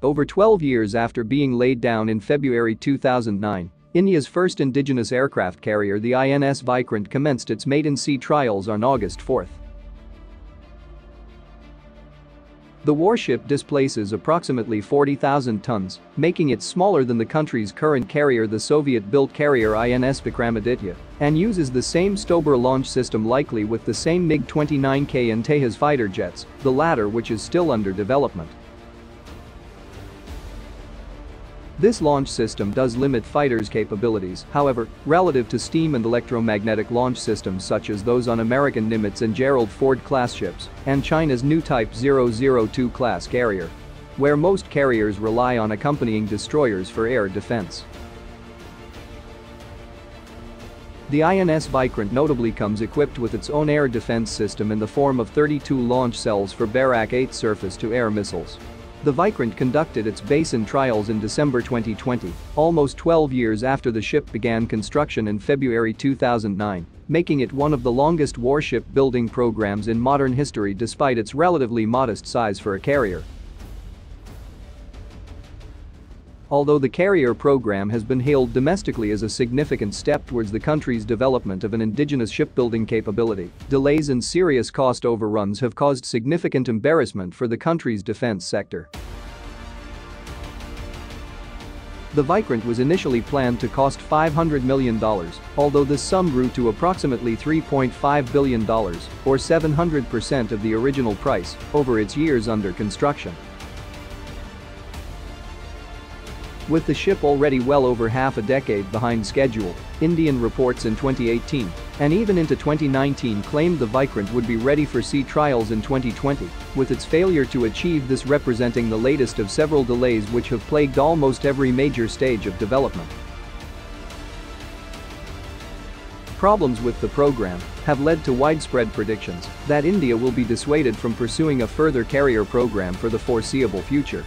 Over 12 years after being laid down in February 2009, India's first indigenous aircraft carrier the INS Vikrant commenced its maiden sea trials on August 4. The warship displaces approximately 40,000 tons, making it smaller than the country's current carrier the Soviet-built carrier INS Vikramaditya, and uses the same STOBAR launch system likely with the same MiG-29K and Tejas fighter jets, the latter which is still under development. This launch system does limit fighters' capabilities, however, relative to steam and electromagnetic launch systems such as those on American Nimitz and Gerald Ford class ships and China's new Type 002 class carrier, where most carriers rely on accompanying destroyers for air defense. The INS Vikrant notably comes equipped with its own air defense system in the form of 32 launch cells for Barak 8 surface-to-air missiles. The Vikrant conducted its basin trials in December 2020, almost 12 years after the ship began construction in February 2009, making it one of the longest warship building programs in modern history despite its relatively modest size for a carrier. Although the carrier program has been hailed domestically as a significant step towards the country's development of an indigenous shipbuilding capability, delays and serious cost overruns have caused significant embarrassment for the country's defense sector. The Vikrant was initially planned to cost $500 million, although this sum grew to approximately $3.5 billion, or 700% of the original price, over its years under construction. With the ship already well over half a decade behind schedule, Indian reports in 2018 and even into 2019 claimed the Vikrant would be ready for sea trials in 2020, with its failure to achieve this representing the latest of several delays which have plagued almost every major stage of development. Problems with the program have led to widespread predictions that India will be dissuaded from pursuing a further carrier program for the foreseeable future.